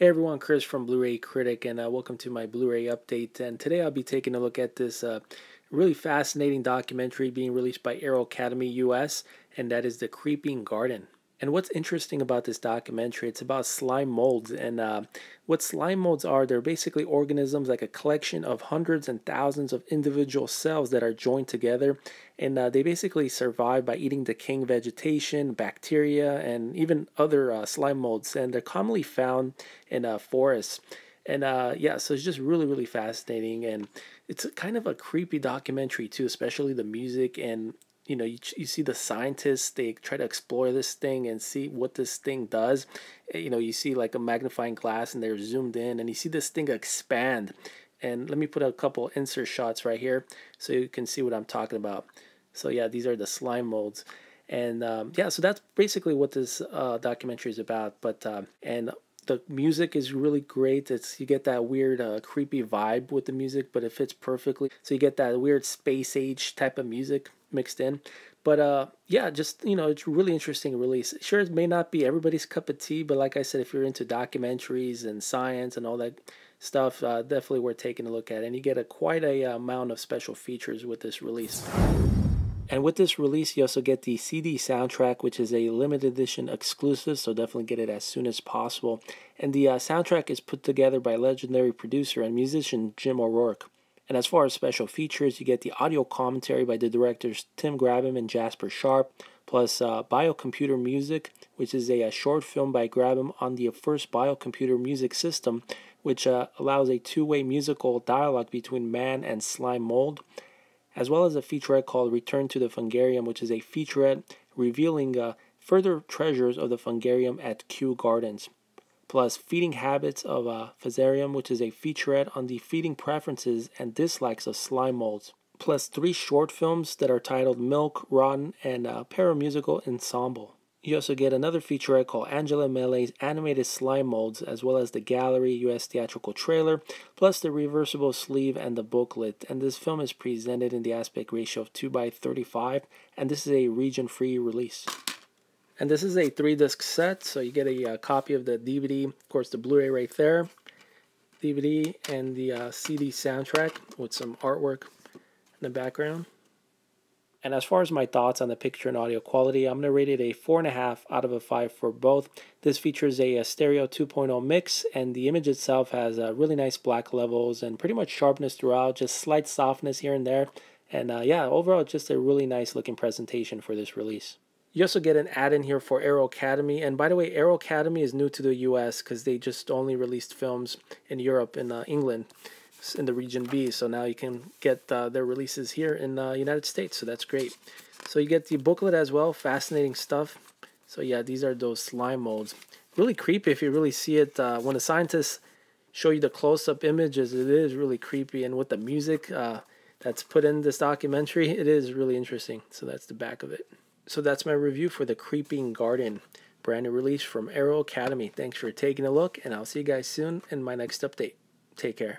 Hey everyone, Chris from Blu-ray Critic, and uh, welcome to my Blu-ray update. And today I'll be taking a look at this uh, really fascinating documentary being released by Arrow Academy US, and that is The Creeping Garden. And what's interesting about this documentary, it's about slime molds. And uh, what slime molds are, they're basically organisms like a collection of hundreds and thousands of individual cells that are joined together. And uh, they basically survive by eating decaying vegetation, bacteria, and even other uh, slime molds. And they're commonly found in uh, forests. And uh, yeah, so it's just really, really fascinating. And it's kind of a creepy documentary, too, especially the music and you know you, you see the scientists they try to explore this thing and see what this thing does. Eh, you know you see like a magnifying glass and they're zoomed in and you see this thing expand. And let me put a couple insert shots right here so you can see what i'm talking about. So yeah these are the slime molds. And um, yeah so that's basically what this uh, documentary is about. But uh, and the music is really great. It's you get that weird, uh, creepy vibe with the music, but it fits perfectly. So you get that weird space age type of music mixed in. But uh, yeah, just you know, it's really interesting release. Sure, it may not be everybody's cup of tea, but like I said, if you're into documentaries and science and all that stuff, uh, definitely worth taking a look at. And you get a quite a uh, amount of special features with this release. And with this release, you also get the CD soundtrack, which is a limited edition exclusive, so definitely get it as soon as possible. And the uh, soundtrack is put together by legendary producer and musician Jim O'Rourke. And as far as special features, you get the audio commentary by the directors Tim Grabham and Jasper Sharp, plus uh, Biocomputer Music, which is a, a, short film by Grabham on the first biocomputer music system, which uh, allows a two way musical dialogue between man and slime mold, as well as a featurette called Return to the Fungarium, which is a featurette revealing uh, further treasures of the Fungarium at Kew Gardens plus Feeding Habits of a uh, Physarum, which is a featurette on the feeding preferences and dislikes of slime molds, plus three short films that are titled Milk, Rotten, and a Paramusical Ensemble. You also get another featurette called Angela Mele's Animated Slime Molds, as well as the Gallery US theatrical trailer, plus the reversible sleeve and the booklet. And this film is presented in the aspect ratio of 2 by 35, and this is a region free release. And this is a three disc set, so you get a, uh, copy of the DVD, of course, the Blu ray right there, DVD, and the uh, CD soundtrack with some artwork in the background. And as far as my thoughts on the picture and audio quality, I'm going to rate it a 4.5 out of a 5 for both. This features a, a stereo 2.0 mix, and the image itself has uh, really nice black levels and pretty much sharpness throughout, just slight softness here and there. And uh, yeah, overall, just a really nice looking presentation for this release. You also get an ad in here for Arrow Academy. And by the way, Arrow Academy is new to the US because they just only released films in Europe and uh, England in the region B. So now you can get uh, their releases here in the uh, United States. So that's great. So you get the booklet as well. Fascinating stuff. So yeah, these are those slime molds. Really creepy if you really see it. Uh, when the scientists show you the close-up images, it is really creepy. And with the music uh, that's put in this documentary, it is really interesting. So that's the back of it. So that's my review for The Creeping Garden, brand new release from Arrow Academy. Thanks for taking a look, and I'll see you guys soon in my next update. Take care.